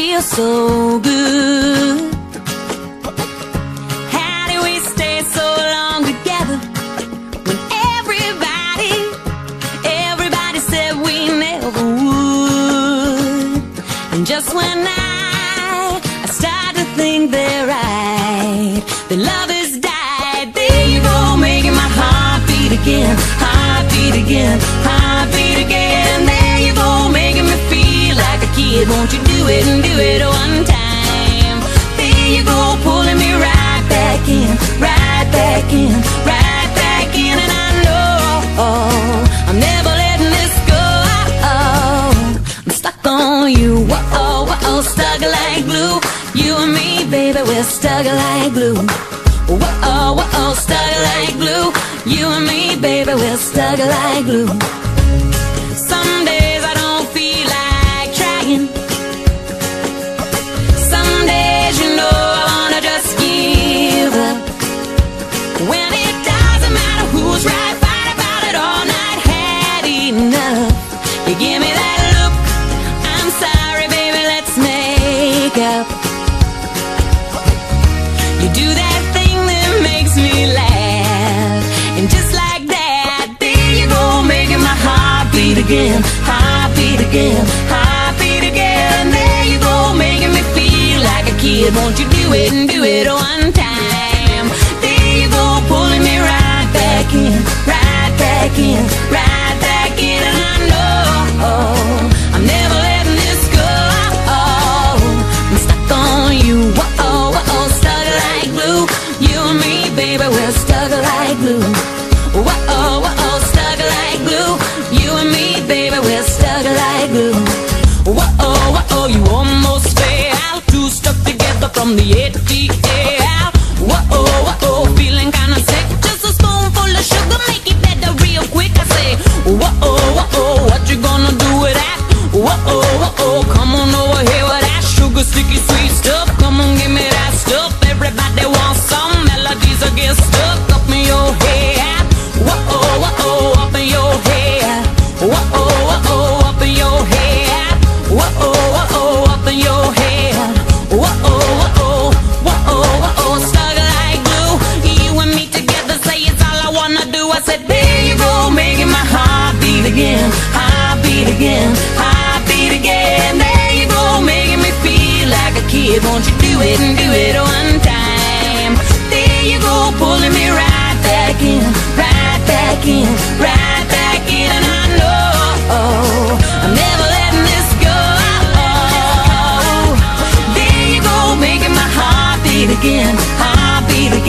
feel so good. How did we stay so long together when everybody, everybody said we never would? And just when I, I start to think they're right, the love has died. There you go, making my heart beat again, heart beat again, heart Won't you do it and do it one time? There you go, pulling me right back in, right back in, right back in, and I know I'm never letting this go. I'm stuck on you, whoa, whoa, stuck like glue. You and me, baby, we're stuck like glue. Whoa, whoa, stuck like glue. You and me, baby, we're stuck like glue. Up. You do that thing that makes me laugh, and just like that, there you go, making my heart beat again, heart beat again, heart beat again. There you go, making me feel like a kid. Won't you do it and do it one time? There you go, pulling me right back in, right back in, right from the ATL. Whoa, whoa, feeling kinda sick. Just a spoonful of sugar, make it better real quick. I say, whoa, whoa, what you gonna do with that? Whoa, whoa, come on over here with that sugar sticky sweet stuff.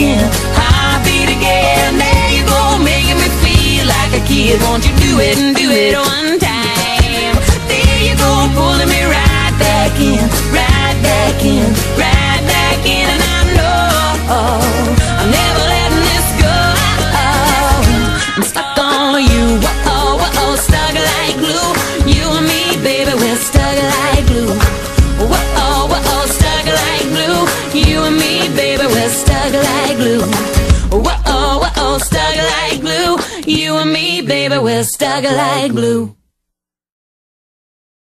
Again, heart beat again. There you go, making me feel like a kid. Won't you do it and do it one time? There you go, pulling me right back in, right back in, right Stuck like glue.